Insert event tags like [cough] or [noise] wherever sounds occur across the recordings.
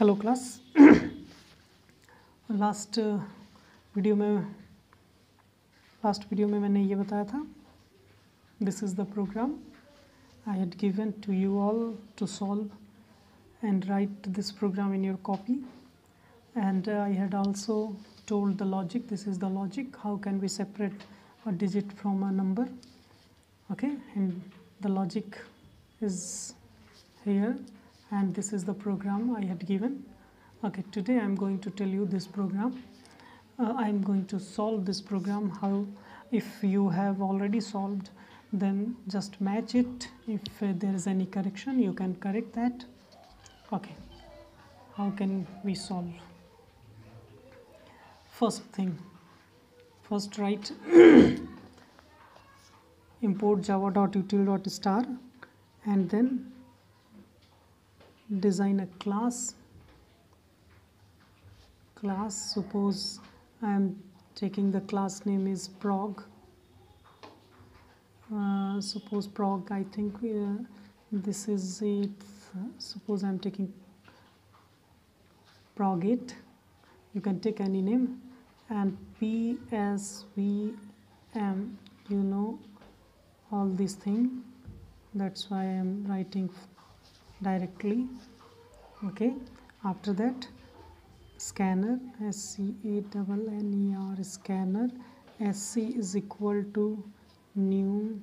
Hello class last video में last video में मैंने ये बताया था। This is the program I had given to you all to solve and write this program in your copy and I had also told the logic this is the logic how can we separate a digit from a number okay and the logic is here and this is the program I had given. Okay today I'm going to tell you this program. Uh, I'm going to solve this program. How if you have already solved then just match it. If uh, there is any correction you can correct that. Okay. How can we solve? First thing. First write [coughs] import java.util.star and then design a class. Class suppose i am taking the class name is prog. Uh, suppose prog i think uh, this is it. Suppose i'm taking prog it you can take any name. And PSVM you know all these thing. That's why I am writing directly okay? After that scanner S C A double N E R scanner SC is equal to new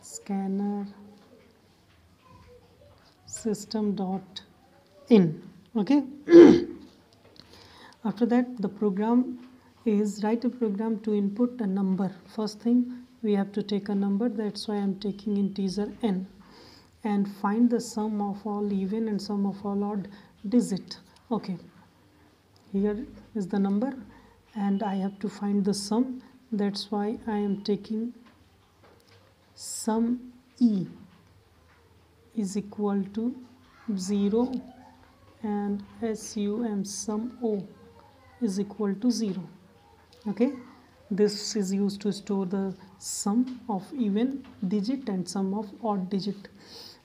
scanner system dot in okay? [clears throat] After that the program is write a program to input a number. First thing we have to take a number. That's why i'm taking integer n and find the sum of all even and sum of all odd digit. Okay. Here is the number and i have to find the sum. That's why i am taking sum e is equal to 0 and sum sum o is equal to 0 okay. This is used to store the sum of even digit and sum of odd digit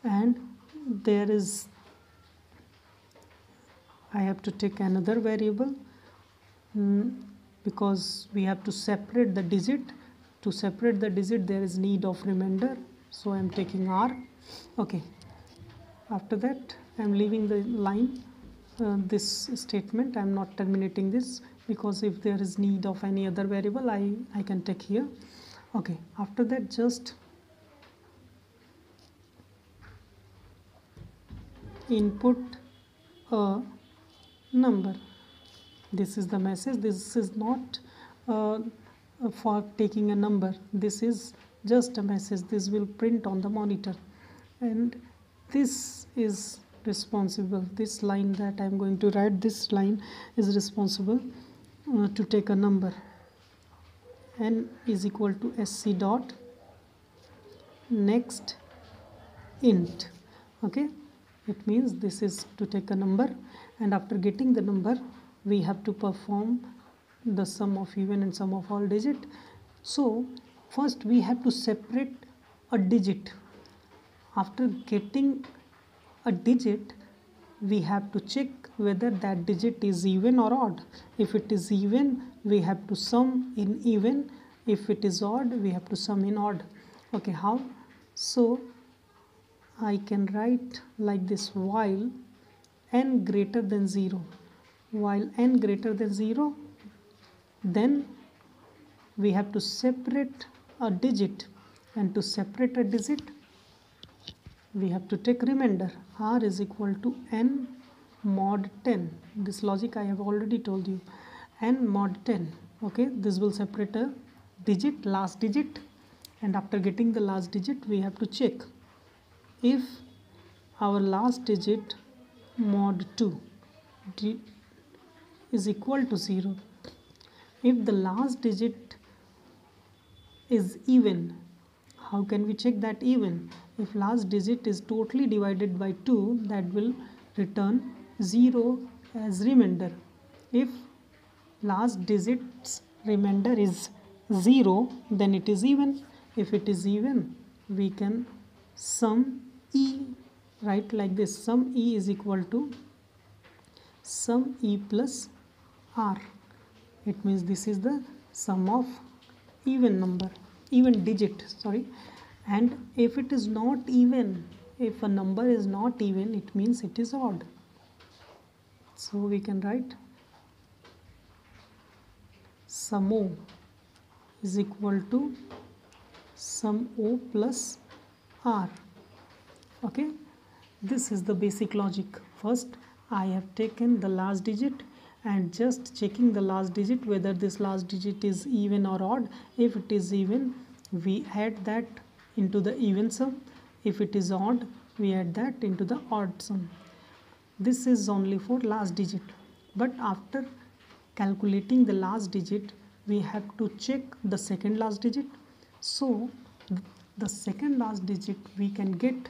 and there is I have to take another variable mm, because we have to separate the digit. To separate the digit there is need of remainder. So I am taking R. Okay. After that I am leaving the line uh, this statement. I am not terminating this because if there is need of any other variable I, I can take here. Okay. After that just input a number. This is the message. This is not uh, for taking a number. This is just a message. This will print on the monitor. And this is responsible. This line that I'm going to write this line is responsible uh, to take a number. N is equal to sc dot. Next int. Okay it means this is to take a number and after getting the number we have to perform the sum of even and sum of all digit. So first we have to separate a digit. After getting a digit we have to check whether that digit is even or odd. If it is even we have to sum in even. If it is odd we have to sum in odd. Okay how? So I can write like this while n greater than 0 while n greater than 0 then we have to separate a digit. And to separate a digit we have to take remainder. R is equal to n mod 10 this logic i have already told you. n mod 10 okay? This will separate a digit last digit. And after getting the last digit we have to check if our last digit mod 2 is equal to 0 if the last digit is even how can we check that even? If last digit is totally divided by 2 that will return 0 as remainder. If last digit's remainder is 0 then it is even. If it is even we can sum e write like this sum e is equal to sum e plus r. It means this is the sum of even number even digit sorry. And if it is not even if a number is not even it means it is odd. So we can write sum o is equal to sum o plus r okay. This is the basic logic. First i have taken the last digit and just checking the last digit whether this last digit is even or odd. If it is even we add that into the even sum. If it is odd we add that into the odd sum. This is only for last digit. But after calculating the last digit we have to check the second last digit. So the second last digit we can get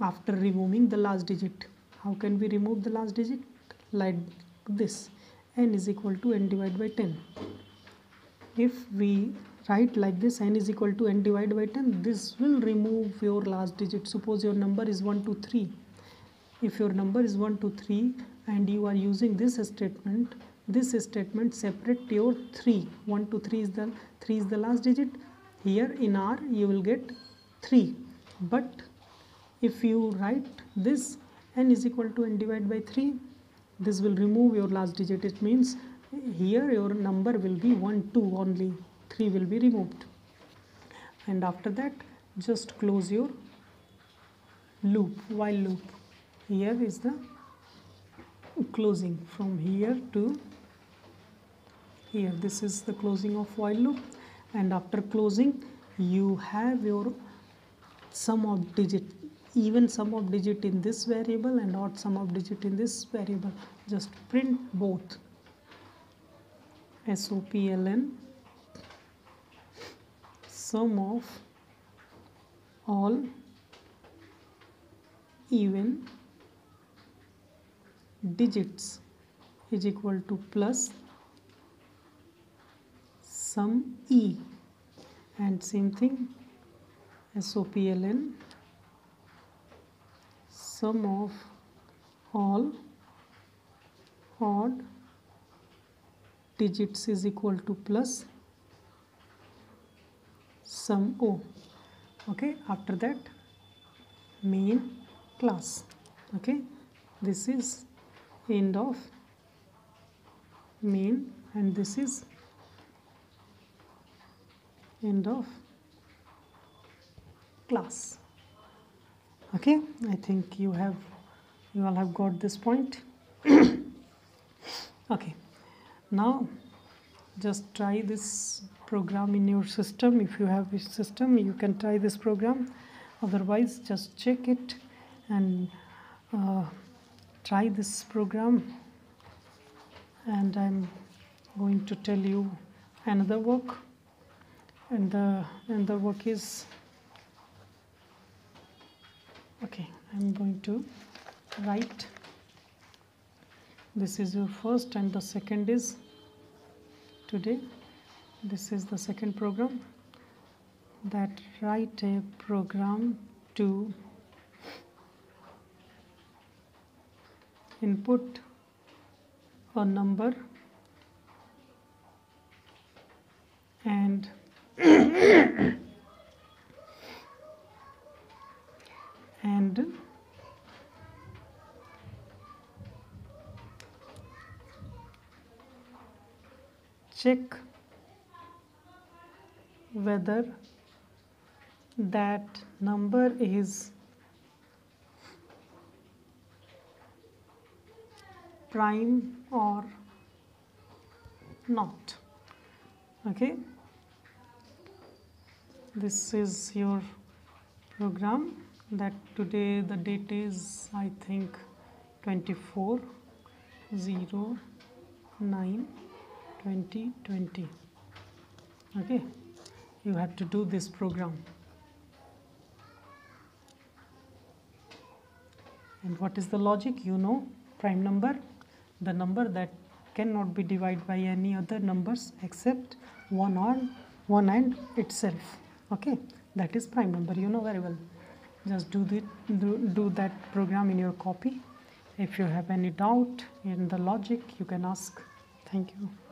after removing the last digit. How can we remove the last digit? Like this. N is equal to n divided by 10 if we write like this n is equal to n divided by 10 this will remove your last digit. Suppose your number is 1 2 3 if your number is 1 2 3 and you are using this statement this statement separate your 3 1 2 3 is the 3 is the last digit. Here in r you will get 3 but if you write this n is equal to n divided by 3 this will remove your last digit. It means here your number will be 1 2 only. 3 will be removed. And after that just close your loop while loop. Here is the closing from here to here. This is the closing of while loop. And after closing you have your sum of digit even sum of digit in this variable and odd sum of digit in this variable. Just print both. Sopln sum of all even digits is equal to plus sum e. And same thing sopln sum of all odd digits is equal to plus sum o. Okay after that main class. Okay this is end of main and this is end of class okay i think you have you all have got this point. [coughs] Okay now just try this program in your system. If you have a system you can try this program. Otherwise just check it and uh, try this program. And I'm going to tell you another work. And the another work is okay I'm going to write. This is your first and the second is today. This is the second program. That write a program to input a number check whether that number is prime or not. Okay? This is your program that today the date is I think 24 0 9 2020 okay you have to do this program. And what is the logic? You know prime number the number that cannot be divided by any other numbers except one on one and itself. Okay that is prime number you know very well. Just do, the, do, do that program in your copy. If you have any doubt in the logic you can ask. Thank you